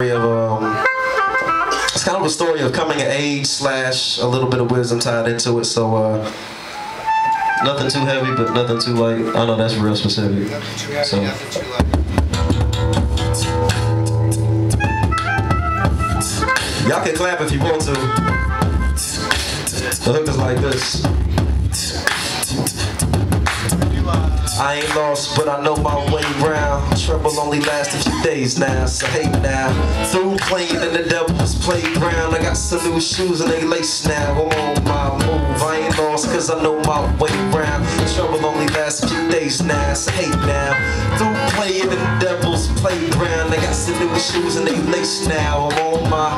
of um, it's kind of a story of coming of age slash a little bit of wisdom tied into it. So uh, nothing too heavy, but nothing too light. I know that's real specific. So. Y'all can clap if you want to. The hook is like this. I ain't lost, but I know my way round. Trouble only lasts a few days now, so hey now. Through playing in the devil's playground, I got some new shoes and they lace now. I'm on my move. I ain't lost, cause I know my way round. Trouble only lasts a few days now, so hey now. Through playing in the devil's playground, I got some new shoes and they lace now. I'm on my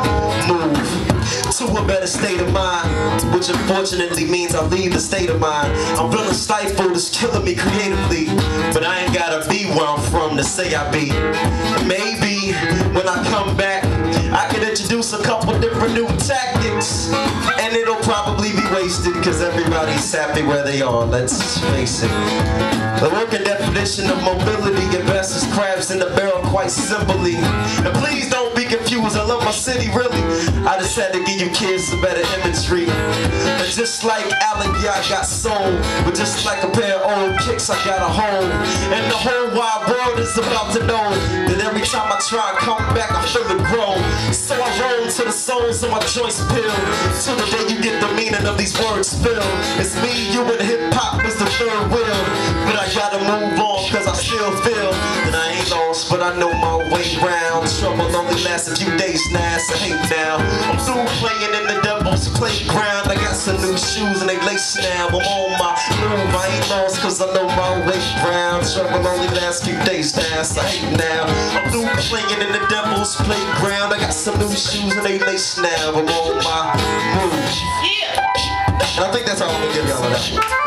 move to a better state of mind Which unfortunately means I leave the state of mind. I'm feeling stifled, it's killing me creatively But I ain't gotta be where I'm from to say I be. Maybe when I come back I can introduce a couple different new tactics And it'll probably be wasted Cause everybody's happy where they are, let's face it The working definition of mobility invests crabs in the barrel quite simply. And please don't be confused, I love my city really. I just had to give you kids some better imagery. And just like Allen, yeah I got soul. But just like a pair of old kicks I got a home. And the whole wide world is about to know That every time I try and come back I feel it grow. So I roll to the soles of my joints peel Till the day you get the meaning of these words spill It's me, you and hip hop is the third wheel lost but I know my way round. Trouble only lasts a few days now so hey now I'm through playing in the devil's playground. I got some new shoes and they lace now. I'm on my move I ain't lost cause I know my way round. Trouble only lasts a few days now so hey now. I'm through playing in the devil's playground. I got some new shoes and they lace now. I'm on my move. And I think that's all I'm gonna give y'all that